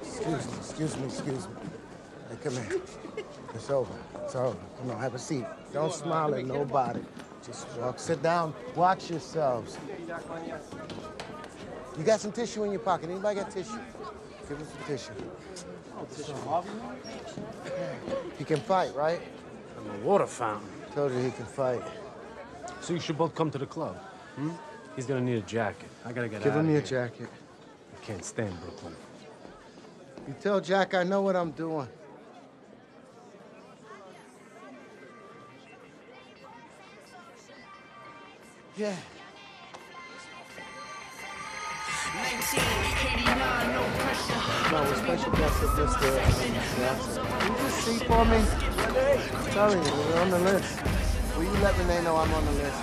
Excuse me, excuse me, excuse me. Hey, come here. It's over. It's over. Come on, have a seat. Don't smile at nobody. Just walk, sit down, watch yourselves. You got some tissue in your pocket. Anybody got tissue? Give him some tissue. He can fight, right? I'm a water fountain. Told you he can fight. So you should both come to the club. Hmm? He's gonna need a jacket. I gotta get Give out him of your here. jacket. I can't stand Brooklyn. You tell Jack I know what I'm doing. Yeah. 1989, no pressure. No, we're special guest of Mr. Jackson. Can you just see for me? I'm telling you, we're on the list. Will you let Renee know I'm on the list?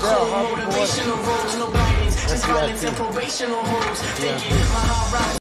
cold, motivational roads, no guidance. Just violence and probational hoes. Get my heart right.